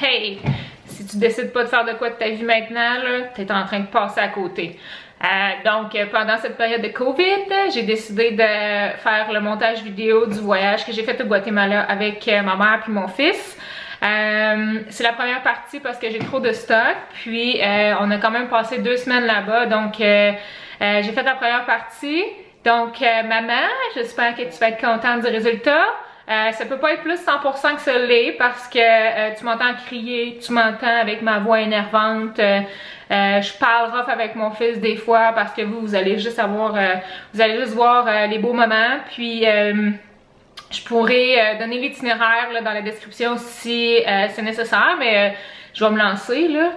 hey, si tu décides pas de faire de quoi de ta vie maintenant, tu es en train de passer à côté. Euh, donc, pendant cette période de COVID, j'ai décidé de faire le montage vidéo du voyage que j'ai fait au Guatemala avec euh, ma mère puis mon fils. Euh, c'est la première partie parce que j'ai trop de stock. Puis, on a quand même passé deux semaines là-bas. Donc, j'ai fait la première partie. Donc, maman, j'espère que tu vas être contente du résultat. Euh, ça peut pas être plus 100% que ce l'est parce que euh, tu m'entends crier, tu m'entends avec ma voix énervante. Euh, je parle rough avec mon fils des fois parce que vous, vous allez juste avoir, vous allez juste voir les beaux moments. Puis je pourrais donner l'itinéraire dans la description si c'est nécessaire, mais je vais me lancer là.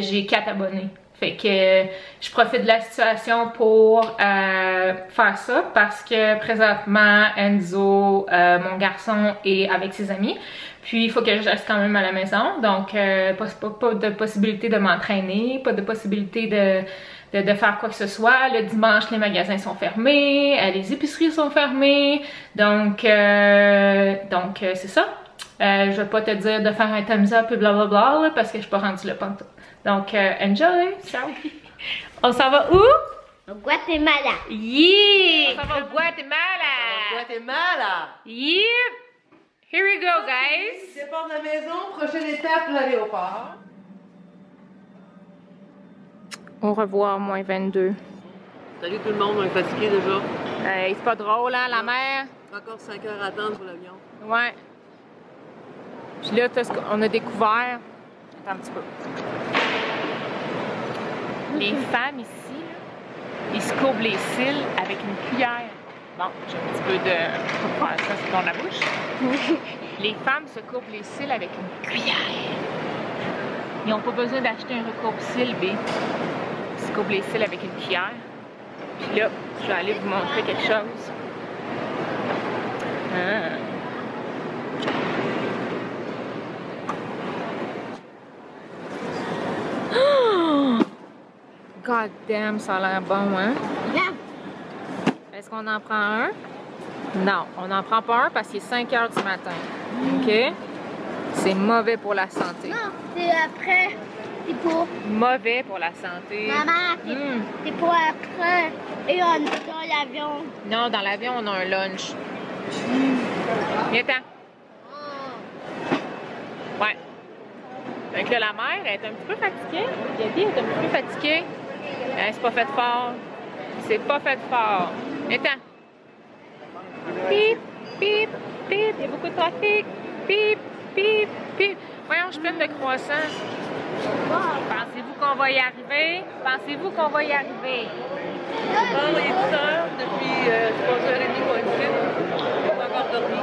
J'ai quatre abonnés. Fait que je profite de la situation pour euh, faire ça parce que présentement Enzo, euh, mon garçon, est avec ses amis. Puis il faut que je reste quand même à la maison. Donc euh, pas, de possibilité de m'entraîner, pas de possibilité de, de, faire quoi que ce soit. Le dimanche, les magasins sont fermés, les épiceries sont fermées. Donc, donc c'est ça. je vais pas te dire de faire un thumbs up et blablabla parce que je suis pas rendue le pantalon. Donc, uh, enjoy! Ciao! On s'en va où? Au Guatemala! Yeah! On s'en va au Guatemala! Au Guatemala! Yeah! Here we go, guys! Départ de la maison, prochaine étape, l'aéroport. Au revoir, moins 22. Salut tout le monde, on est fatigué déjà. Hey, c'est pas drôle, hein, la mer? Encore 5 heures à attendre pour l'avion. Ouais. Puis là, on a découvert un petit peu. Les femmes ici, ils se courbent les cils avec une cuillère. Bon, j'ai un petit peu de... ça, c'est dans la bouche. les femmes se courbent les cils avec une cuillère. Ils n'ont pas besoin d'acheter un recourbe-cils, B. Ils se courbent les cils avec une cuillère. Puis là, je vais aller vous montrer quelque chose. Ah. God damn, ça a l'air bon, hein? Est-ce qu'on en prend un? Non, on n'en prend pas un parce qu'il est 5 heures du matin. OK? C'est mauvais pour la santé. Non, c'est après. C'est pour. Mauvais pour la santé. Maman, c'est hmm. pour après. Et on est dans l'avion. Non, dans l'avion, on a un lunch. Mm. Viens oh. Ouais. Donc là, la mère elle est un petit peu fatiguée. Gabi est un petit peu fatiguée. Hein, c'est pas fait fort. C'est pas fait fort. Attends. Pip, pip, pip. Il y a beaucoup de trafic. Pip, pip, pip. Voyons, je suis pleine de croissants. Pensez-vous qu'on va y arriver? Pensez-vous qu'on va y arriver? Bon, il est 10 heures depuis euh, 3h30 qu'on est ici. On n'a pas encore dormi.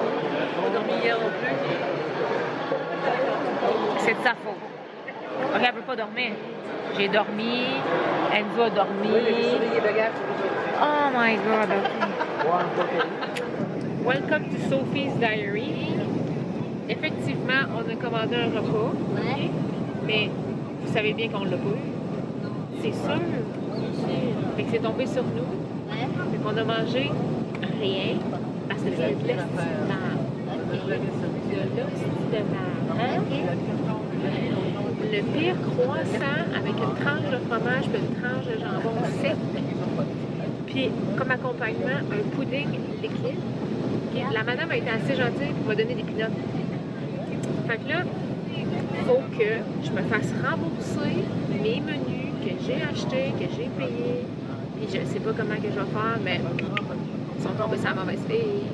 On a dormi hier non plus. C'est de sa faute. Ok, elle ne peut pas dormir. J'ai dormi, Enzo a dormi. Oh my god, Welcome to Sophie's Diary. Effectivement, on a commandé un repas. Mais vous savez bien qu'on l'a pas eu. C'est sûr. Fait que c'est tombé sur nous. Fait qu'on a mangé rien parce que c'est de l'hostie de De hein? Le pire croissant avec une tranche de fromage et une tranche de jambon sec. Puis, comme accompagnement, un pudding liquide. la madame a été assez gentille pour me donner des pinottes. Fait que là, il faut que je me fasse rembourser mes menus que j'ai achetés, que j'ai payés. Puis je sais pas comment que je vais faire, mais ils sont tombés sur la mauvaise fille.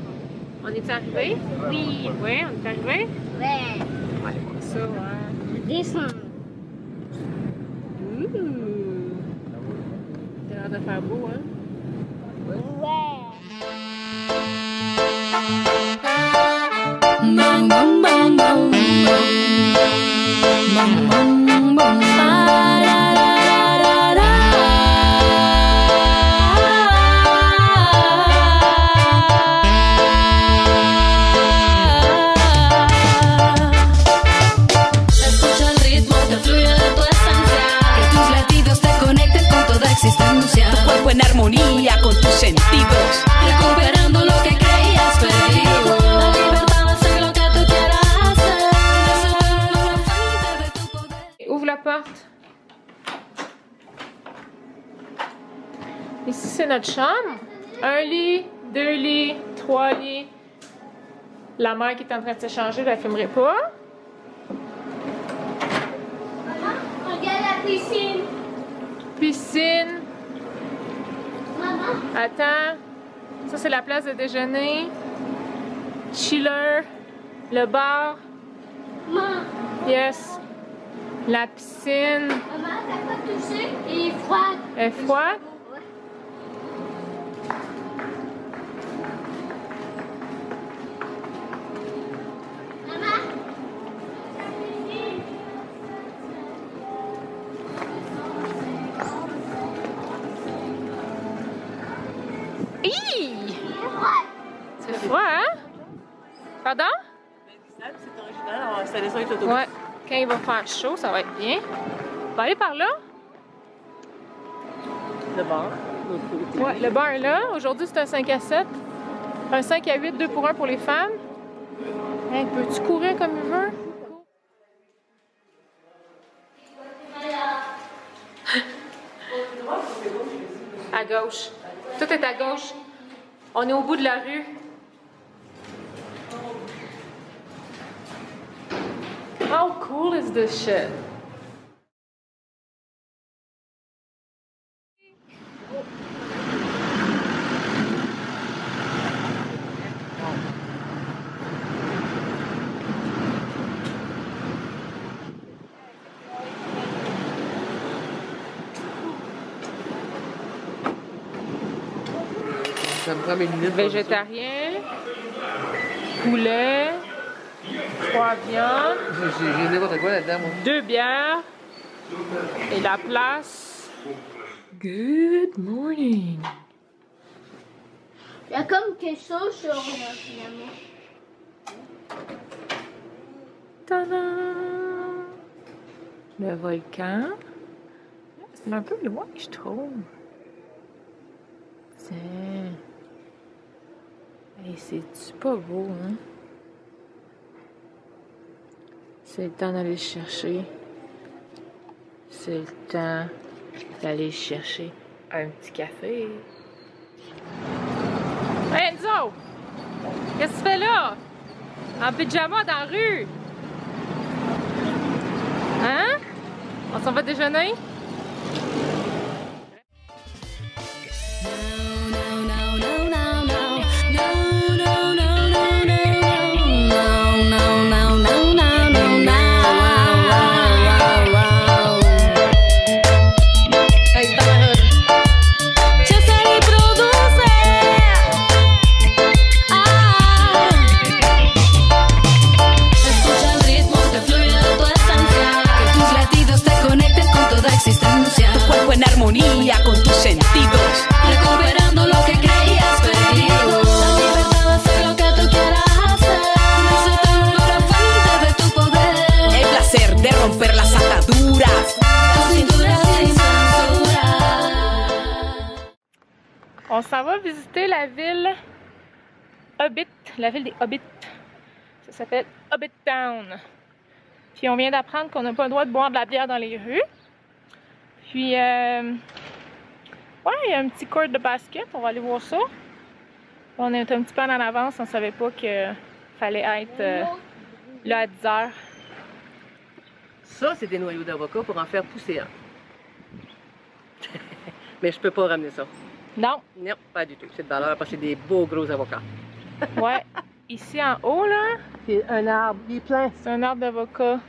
On est arrivé? Oui. Oui, on est arrivé? Oui. Voir ça, ouais. Descends. De faire beau, hein? Armonía con tus sentidos. Recuperando lo que creías perdido. La libertad de hacer lo que tú quieras hacer. porte. Ici, c'est notre chambre. Un lit, deux lits, trois lits. La mère qui est en train de se changer, je la filmerai pas. Maman, regarde la piscine. Piscine. Attends. Ça, c'est la place de déjeuner. Chiller. Le bar. Yes. La piscine. maman, t'as pas touché? Il est froid. Elle est froide? Hi! C'est froid, hein? Pardon? C'est original, on va installer ça avec l'autobus. Ouais. Quand il va faire chaud, ça va être bien. On va aller par là? Le bar. Ouais, le bar est là. Aujourd'hui, c'est un 5 à 7. Un 5 à 8, 2 pour 1 pour les femmes. Hey, peux-tu courir comme il veut? À gauche. Tout est à gauche. On est au bout de la rue. How cool is this shit? Ça me prend mes minutes. pour ça. Végétarien, poulet, trois viandes, J'ai j'ai n'importe quoi là-dedans, moi. deux bières et la place. Good morning. Il y a comme quelque chose sur là, finalement. Tadam! Le volcan. C'est un peu loin, je trouve. Tiens. Hey, c'est-tu pas beau, hein? C'est le temps d'aller le chercher. C'est le temps d'aller chercher un petit café. Hey, Enzo! Qu'est-ce que tu fais là? En pyjama dans la rue? Hein? On s'en va déjeuner? En armonía con tus sentidos. Recuperando lo que creías perdido. La libertad de hacer lo que tú quieras hacer. Disfrutando la fuente de tu poder. El placer de romper las ataduras. Tu cintura sin censura. On s'en va visiter la ville Hobbit, la ville des Hobbits. Ça s'appelle Hobbit Town. Puis on vient d'apprendre qu'on n'a pas le droit de boire de la bière dans les rues. Puis, euh, ouais, il y a un petit court de basket, on va aller voir ça. On est un petit peu en avance, on savait pas que fallait être euh, là à 10 heures. Ça, c'est des noyaux d'avocat pour en faire pousser un. Mais je peux pas ramener ça. Non, Non, pas du tout. C'est de valeur parce que c'est des beaux gros avocats. ouais. Ici en haut, là, C'est un arbre, il est plein. c'est un arbre d'avocat.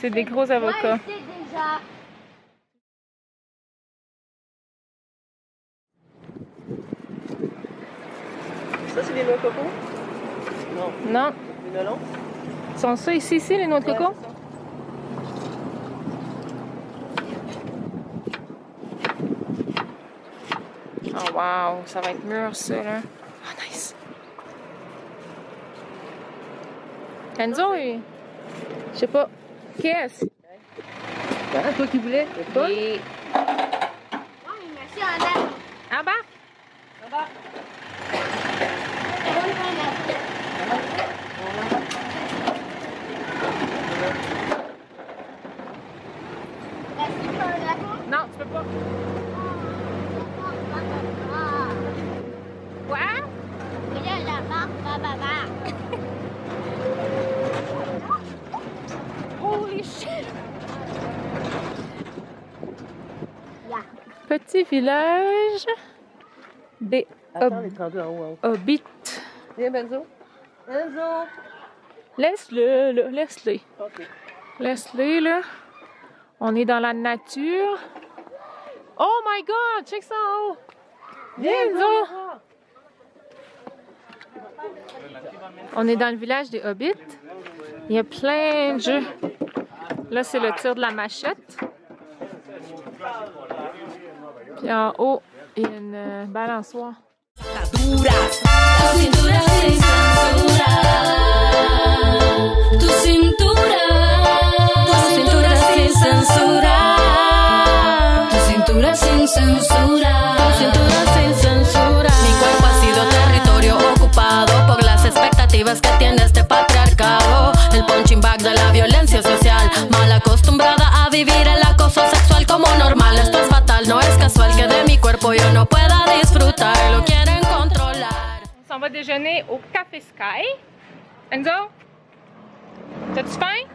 C'est des gros avocats. Ouais, je sais déjà. Ça, c'est des noix de coco? Non. Non, Des melons? sont ça ici, ici, les noix de coco? Ouais, c'est. Oh wow, ça va être mûr ça là. Oh nice. Enzo, il- je sais pas. Qu'est-ce? Ah, toi qui voulais? C'est pas? Et- Ouais, merci, on a. En bas? Non, tu peux pas. Quoi? Regarde la marque, ma. Holy shit! Petit village des Attends, ob... Viens, Benzo. Benzo. Laisse-le, là, laisse-le. OK. Laisse-le, là. On est dans la nature. Oh my god, check ça en haut. Viens, Zo. On est dans le village des hobbits. Il y a plein de jeux. Là, c'est le tir de la machette. Puis en haut, il y a une euh, balançoire. Tu cintura sin censura. Tu cintura. Tu cintura sin censura. Tu cintura sin censura. Tu cintura sin censura. Mi cuerpo ha sido territorio ocupado por las expectativas que tiene este patriarcado. El punching bag de la violencia social. Mal acostumbrada a vivir el acoso sexual como normal. Esto es fatal, no es casual que de mi cuerpo yo no pueda disfrutar. Lo quieren controlar. On s'en va déjeuner au Café Sky. Enzo? T'as-tu faim?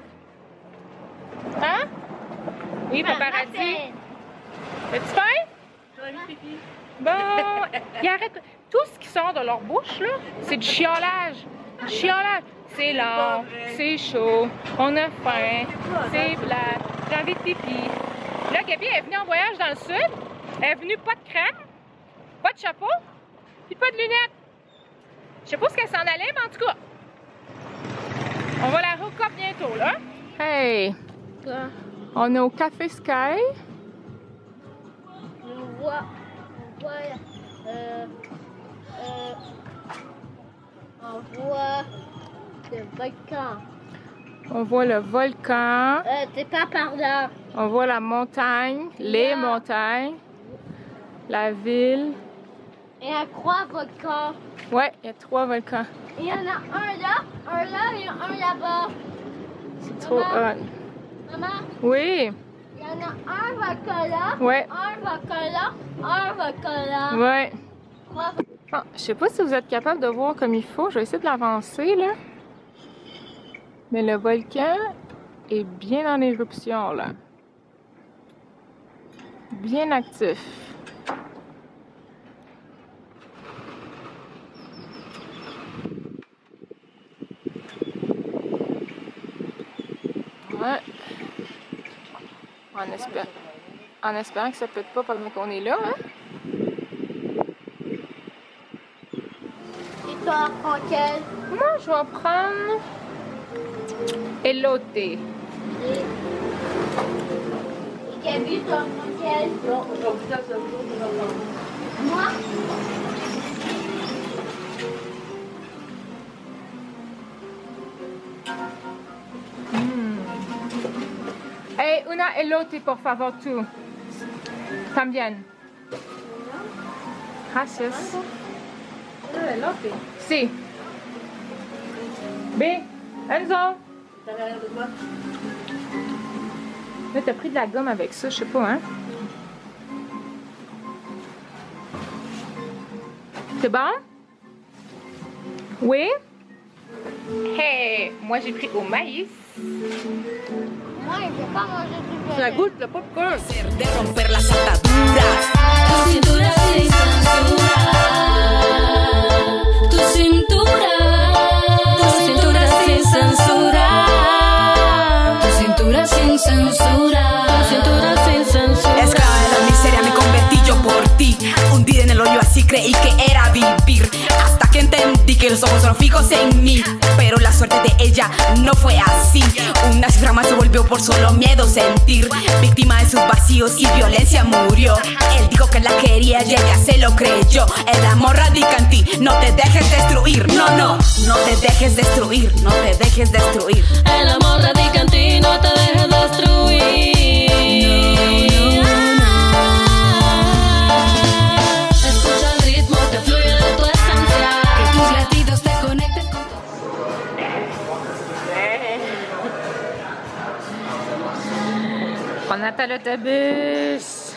Hein? Oui, paparazzi. T'as-tu faim? Bon, ils arrêtent. Tout ce qui sort de leur bouche, là, c'est du chiolage. Du chiolage. C'est long, c'est chaud, on a faim, c'est plat, j'ai envie de pipi. Là, Gabi est venue en voyage dans le sud. Elle est venue pas de crème, pas de chapeau, puis pas de lunettes. Je sais pas ce qu'elle s'en allait, mais en tout cas, on va la up bientôt, là. Hey! On est au Café Sky. On voit, on voit, euh, euh, on voit le volcan. On voit le volcan. Euh, t'es pas par là. On voit la montagne, les Yeah. montagnes, la ville. Il y a trois volcans. Ouais, il y a trois volcans. Il y en a un là, un là et un là-bas. C'est trop hot. Maman, Oui, il y en a un volcan là, ouais, un volcan là, un volcan là. ouais. Trois Ah, je sais pas si vous êtes capable de voir comme il faut. Je vais essayer de l'avancer, là. Mais le volcan est bien en éruption, là. Bien actif. Ouais. En, espé- en espérant que ça pète pas pendant qu'on est là, hein? Et toi, prends quel Moi, je vais prendre elote. Et Gabi, toi, prends quel Non, aujourd'hui, prendre. Moi? Hey, una elote, por favor, tú. También. Gracias. Sí. B. Enzo. Là, t'as pris de la gomme avec ça, je sais pas, hein? C'est bon? Oui? Hey, moi j'ai pris au maïs. Moi, je vais pas manger du Ça goûte le popcorn. Tu cintura sin censura Tu cintura. Tu cintura sin censura. Tu cintura sin censura. Tu cintura sin censura. Es de la miseria me convertí yo por ti. En el hoyo así creí que él que los ojos son fijos en mí Pero la suerte de ella no fue así. Una más se volvió por solo miedo sentir. Víctima de sus vacíos y violencia murió. Él dijo que la quería y ella se lo creyó. El amor radica no te dejes destruir. No, no, no te dejes destruir, no te dejes destruir. El amor radica no te dejes destruir. Attend l'autobus.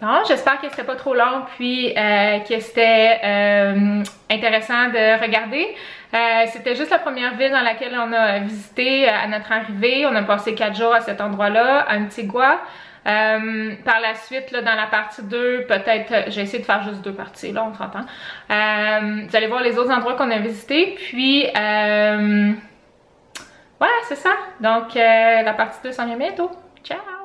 Bon, j'espère que c'était pas trop long puis euh, que c'était euh, intéressant de regarder. Euh, C'était juste la première ville dans laquelle on a visité à notre arrivée. On a passé quatre jours à cet endroit-là, à Antigua. Par la suite, dans la partie 2, peut-être, j'ai essayé de faire juste deux parties, là, on s'entend. Vous allez voir les autres endroits qu'on a visités, puis, voilà, c'est ça. Donc, la partie 2 s'en vient bientôt. Ciao!